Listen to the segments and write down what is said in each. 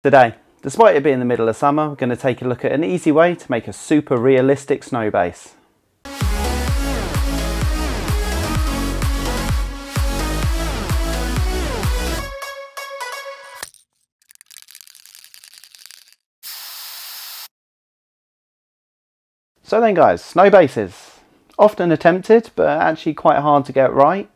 Today, despite it being the middle of summer, we're going to take a look at an easy way to make a super realistic snow base. So then guys, snow bases. Often attempted, but actually quite hard to get right.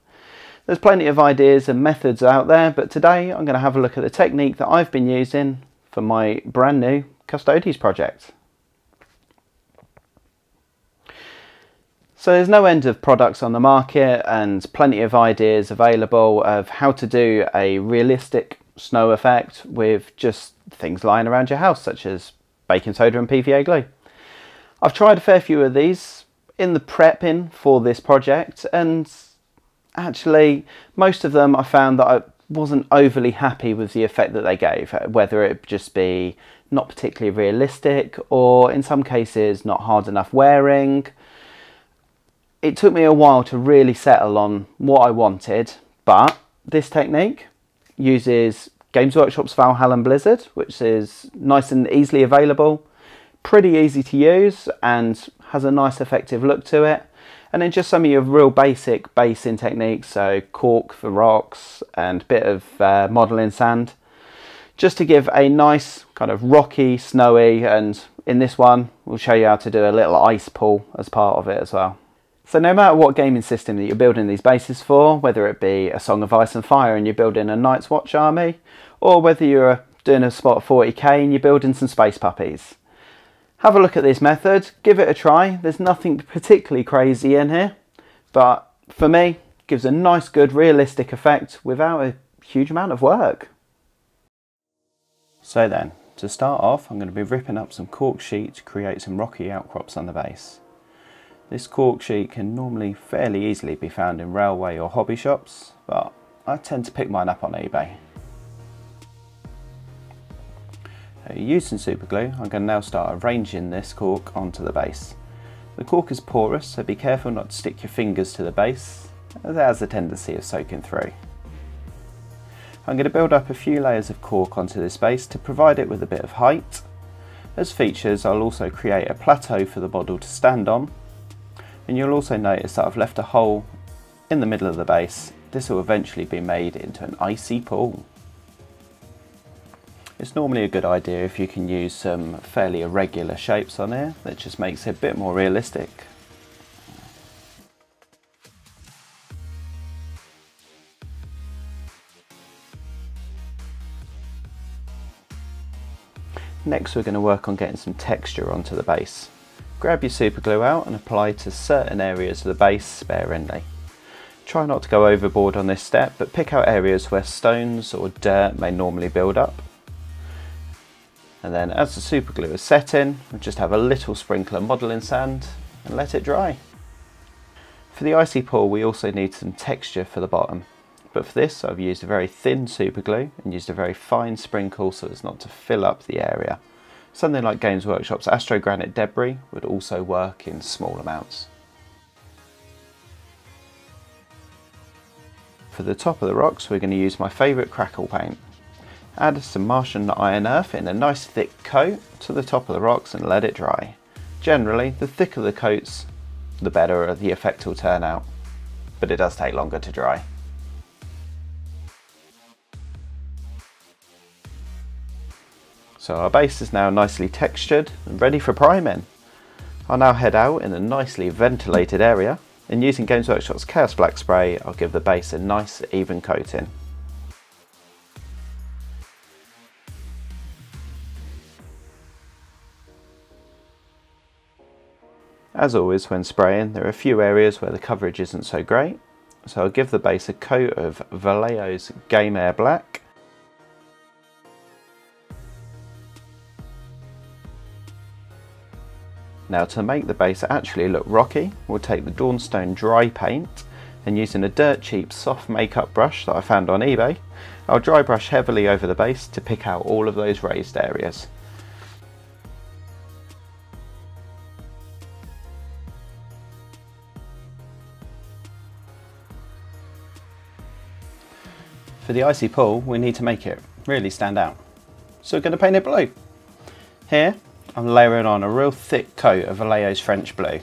There's plenty of ideas and methods out there, but today I'm going to have a look at the technique that I've been using for my brand new Custodes project. So there's no end of products on the market and plenty of ideas available of how to do a realistic snow effect with just things lying around your house such as baking soda and PVA glue. I've tried a fair few of these in the prepping for this project and actually most of them I found that I wasn't overly happy with the effect that they gave, uh, whether it just be not particularly realistic or in some cases not hard enough wearing. It took me a while to really settle on what I wanted, but this technique uses Games Workshop's Valhallan Blizzard, which is nice and easily available, pretty easy to use and has a nice effective look to it. And then just some of your real basic basing techniques, so cork for rocks and a bit of uh, modelling sand, just to give a nice kind of rocky, snowy, and in this one, we'll show you how to do a little ice pool as part of it as well. So no matter what gaming system that you're building these bases for, whether it be a Song of Ice and Fire and you're building a Night's Watch army, or whether you're doing a spot 40k and you're building some space puppies, have a look at this method, give it a try. There's nothing particularly crazy in here, but for me, gives a nice, good, realistic effect without a huge amount of work. So then, to start off, I'm going to be ripping up some cork sheet to create some rocky outcrops on the base. This cork sheet can normally fairly easily be found in railway or hobby shops, but I tend to pick mine up on eBay. Using super glue, I'm going to now start arranging this cork onto the base. The cork is porous, so be careful not to stick your fingers to the base, as it has a tendency of soaking through. I'm going to build up a few layers of cork onto this base to provide it with a bit of height. As features, I'll also create a plateau for the model to stand on, and you'll also notice that I've left a hole in the middle of the base. This will eventually be made into an icy pool. It's normally a good idea if you can use some fairly irregular shapes on here that just makes it a bit more realistic. Next we're going to work on getting some texture onto the base. Grab your super glue out and apply to certain areas of the base sparingly. Try not to go overboard on this step but pick out areas where stones or dirt may normally build up and then as the super glue is setting, we'll just have a little sprinkle of modelling sand and let it dry. For the icy pool, we also need some texture for the bottom. But for this, I've used a very thin super glue and used a very fine sprinkle so as not to fill up the area. Something like Games Workshop's Astrogranite Debris would also work in small amounts. For the top of the rocks, we're going to use my favourite crackle paint. Add some Martian Ironearth in a nice thick coat to the top of the rocks and let it dry. Generally, the thicker the coats, the better the effect will turn out, but it does take longer to dry. So our base is now nicely textured and ready for priming. I'll now head out in a nicely ventilated area and using Games Workshop's Chaos Black Spray I'll give the base a nice even coating. As always when spraying, there are a few areas where the coverage isn't so great, so I'll give the base a coat of Vallejo's Game Air Black. Now to make the base actually look rocky, we'll take the Dawnstone dry paint and using a dirt cheap soft makeup brush that I found on eBay, I'll dry brush heavily over the base to pick out all of those raised areas. For the icy pool, we need to make it really stand out. so we're going to paint it blue. Here, I'm layering on a real thick coat of Vallejo's French Blue.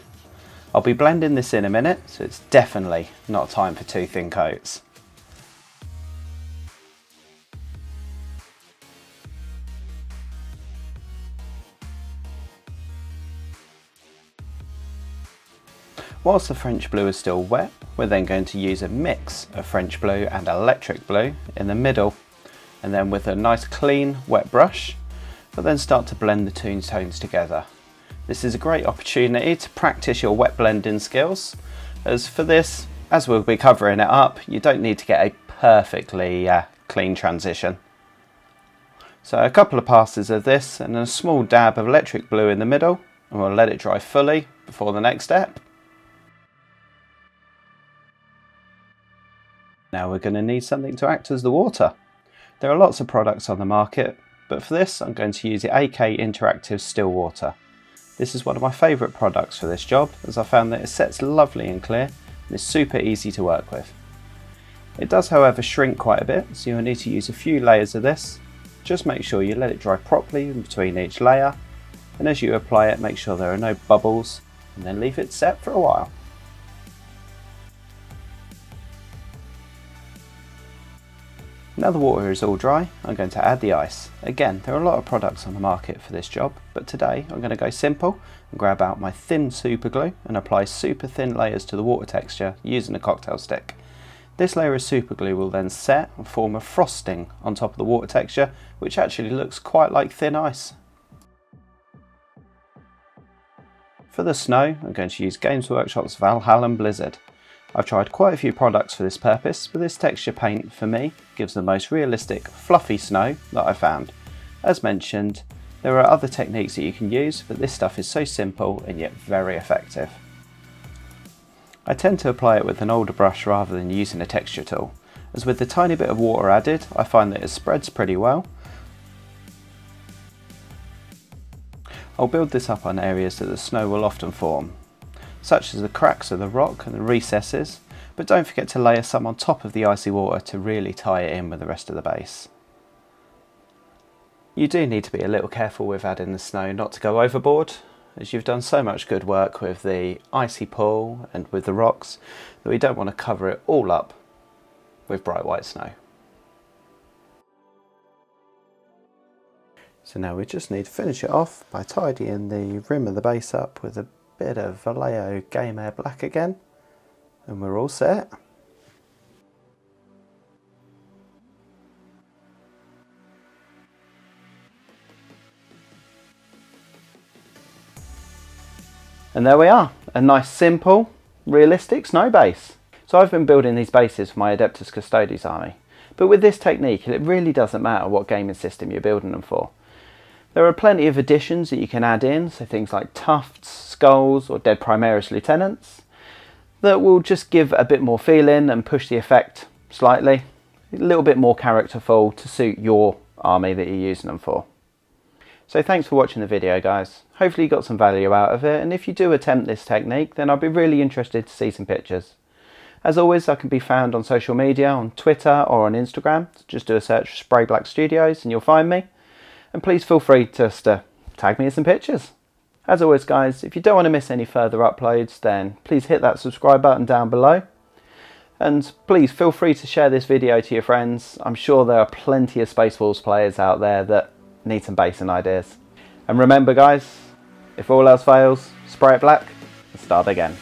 I'll be blending this in a minute, so it's definitely not time for two thin coats. Whilst the French blue is still wet, we're then going to use a mix of French blue and electric blue in the middle. And then with a nice clean wet brush, we'll then start to blend the two tones together. This is a great opportunity to practice your wet blending skills. As for this, as we'll be covering it up, you don't need to get a perfectly uh, clean transition. So a couple of passes of this and a small dab of electric blue in the middle and we'll let it dry fully before the next step. Now we're going to need something to act as the water. There are lots of products on the market, but for this I'm going to use the AK Interactive Still Water. This is one of my favourite products for this job as I found that it sets lovely and clear and is super easy to work with. It does however shrink quite a bit so you'll need to use a few layers of this. Just make sure you let it dry properly in between each layer and as you apply it make sure there are no bubbles and then leave it set for a while. Now the water is all dry, I'm going to add the ice. Again, there are a lot of products on the market for this job, but today I'm going to go simple and grab out my thin super glue and apply super thin layers to the water texture using a cocktail stick. This layer of super glue will then set and form a frosting on top of the water texture, which actually looks quite like thin ice. For the snow, I'm going to use Games Workshop's Valhallan Blizzard. I've tried quite a few products for this purpose, but this texture paint for me gives the most realistic fluffy snow that I've found. As mentioned, there are other techniques that you can use, but this stuff is so simple and yet very effective. I tend to apply it with an older brush rather than using a texture tool, as with the tiny bit of water added, I find that it spreads pretty well. I'll build this up on areas that the snow will often form, such as the cracks of the rock and the recesses, but don't forget to layer some on top of the icy water to really tie it in with the rest of the base. You do need to be a little careful with adding the snow not to go overboard, as you've done so much good work with the icy pool and with the rocks that we don't want to cover it all up with bright white snow. So now we just need to finish it off by tidying the rim of the base up with a bit of Vallejo Game Air Black again and we're all set. And there we are, a nice simple, realistic snow base. So I've been building these bases for my Adeptus Custodes army, but with this technique it really doesn't matter what gaming system you're building them for. There are plenty of additions that you can add in, so things like tufts, skulls or dead Primaris lieutenants, that will just give a bit more feeling and push the effect slightly, a little bit more characterful to suit your army that you're using them for. So thanks for watching the video guys. Hopefully you got some value out of it and if you do attempt this technique then I'll be really interested to see some pictures. As always I can be found on social media on Twitter or on Instagram. Just do a search for SprayBlack Studios and you'll find me and please feel free just to tag me in some pictures. As always guys, if you don't want to miss any further uploads then please hit that subscribe button down below and please feel free to share this video to your friends. I'm sure there are plenty of Space Wolves players out there that need some basing ideas. And remember guys, if all else fails, spray it black and start again.